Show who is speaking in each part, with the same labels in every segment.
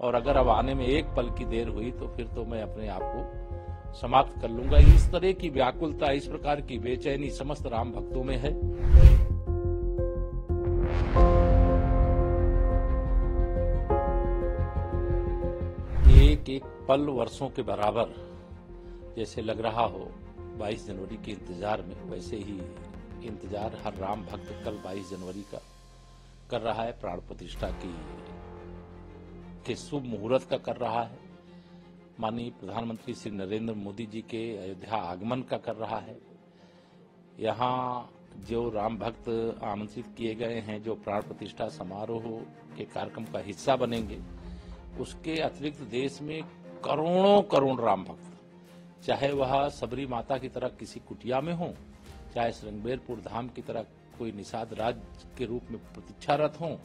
Speaker 1: और अगर अब आने में एक पल की देर हुई तो फिर तो मैं अपने आप को समाप्त कर लूँगा। इस तरह की व्याकुलता, इस प्रकार की बेचैनी समस्त राम भक्तों में है। एक एक पल वर्षों के बराबर जैसे लग रहा हो 22 जनवरी के इंतज़ार में। वैसे ही इंतज़ार हर राम भक्त कल 22 जनवरी का कर रहा है प्राण प्रतिष्ठा की। के शुभ मुहूर्त का कर रहा है। माननीय प्रधानमंत्री श्री नरेंद्र मोदी जी के अयोध्या आगमन का कर रहा है। यहाँ जो राम भक्त आमंत्रित किए गए हैं, जो प्राण प्रतिष्ठा समारोह के कार्यक्रम का हिस्सा बनेंगे, उसके अतिरिक्त देश में करोड़ों करोड़ राम भक्त, चाहे वह सबरी माता की तरह किसी कुटिया में हो, चाहे श्रृंगबेरपुर धाम की तरह कोई निषाद राज के रूप में प्रतीक्षारत हो,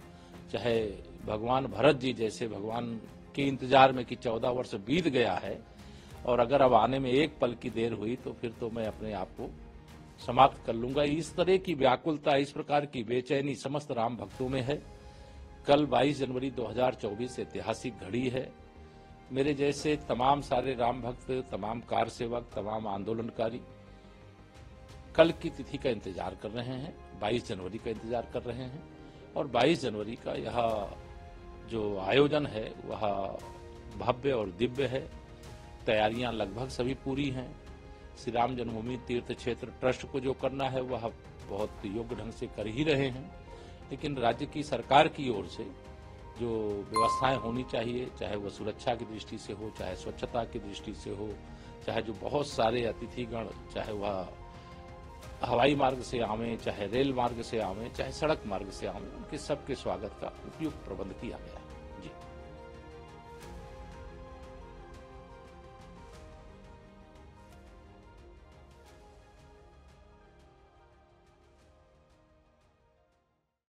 Speaker 1: चाहे भगवान भरत जी जैसे भगवान के इंतज़ार में कि चौदह वर्ष बीत गया है और अगर अब आने में एक पल की देर हुई तो फिर तो मैं अपने आप को समाप्त कर लूँगा। इस तरह की व्याकुलता, इस प्रकार की बेचैनी समस्त राम भक्तों में है। कल 22 जनवरी 2024 ऐतिहासिक घड़ी है। मेरे जैसे तमाम सारे राम भक्त, तमाम कार सेवक, तमाम आंदोलनकारी कल की तिथि का इंतज़ार कर रहे हैं 22 जनवरी का इंतज़ार कर रहे हैं और 22 जनवरी का यह जो आयोजन है, वह भव्य और दिव्य है। तैयारियाँ लगभग सभी पूरी हैं। श्री राम जन्मभूमि तीर्थ क्षेत्र ट्रस्ट को जो करना है, वह बहुत योग्य ढंग से कर ही रहे हैं। लेकिन राज्य की सरकार की ओर से जो व्यवस्थाएँ होनी चाहिए, चाहे वह सुरक्षा की दृष्टि से हो, चाहे स्वच्छता की दृष्टि से हो, चाहे जो बहुत सारे अतिथिगण, चाहे वह हवाई मार्ग से आवें, चाहे रेल मार्ग से आवें, चाहे सड़क मार्ग से आवें, उनके सबके स्वागत का उपयुक्त प्रबंध किया गया है। जी।